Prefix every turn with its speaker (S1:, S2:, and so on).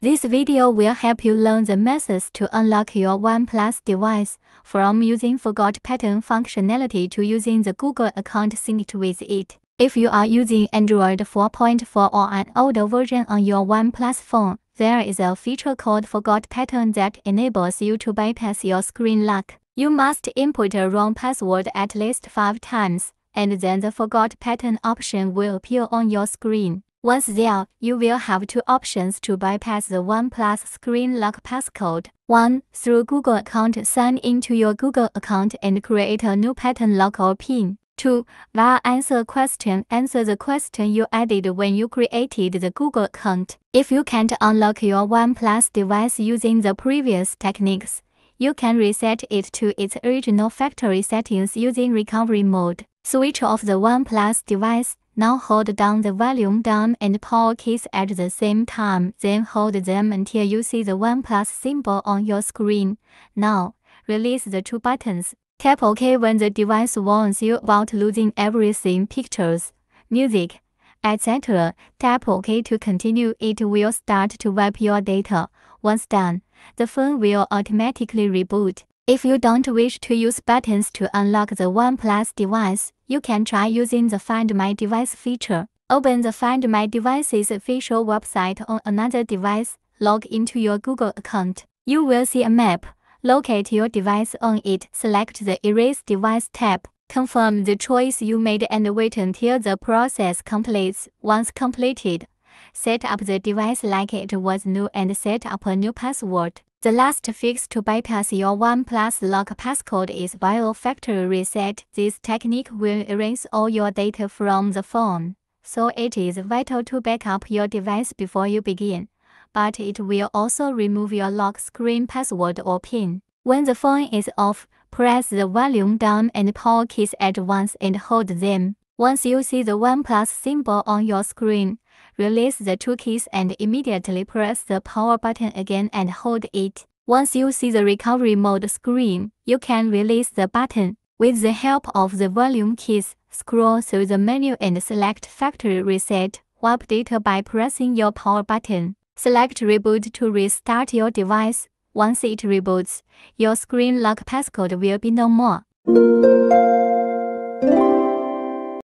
S1: This video will help you learn the methods to unlock your OnePlus device, from using forgot pattern functionality to using the Google account synced with it. If you are using Android 4.4 or an older version on your OnePlus phone, there is a feature called Forgot Pattern that enables you to bypass your screen lock. You must input a wrong password at least five times, and then the Forgot Pattern option will appear on your screen. Once there, you will have two options to bypass the OnePlus screen lock passcode. 1. Through Google account sign into your Google account and create a new pattern lock or PIN. 2. Via answer question answer the question you added when you created the Google account. If you can't unlock your OnePlus device using the previous techniques, you can reset it to its original factory settings using recovery mode. Switch off the OnePlus device, now hold down the volume down and power keys at the same time, then hold them until you see the OnePlus symbol on your screen. Now, release the two buttons. Tap OK when the device warns you about losing everything pictures, music, etc. Tap OK to continue. It will start to wipe your data. Once done, the phone will automatically reboot. If you don't wish to use buttons to unlock the OnePlus device, you can try using the Find My Device feature. Open the Find My Device's official website on another device, log into your Google account. You will see a map. Locate your device on it, select the Erase Device tab. Confirm the choice you made and wait until the process completes. Once completed, set up the device like it was new and set up a new password. The last fix to bypass your OnePlus lock passcode is via factory reset. This technique will erase all your data from the phone, so it is vital to back up your device before you begin. But it will also remove your lock screen password or PIN. When the phone is off, press the volume down and power keys at once and hold them. Once you see the OnePlus symbol on your screen, Release the two keys and immediately press the power button again and hold it. Once you see the recovery mode screen, you can release the button. With the help of the volume keys, scroll through the menu and select Factory Reset. Wipe data by pressing your power button. Select Reboot to restart your device. Once it reboots, your screen lock passcode will be no more.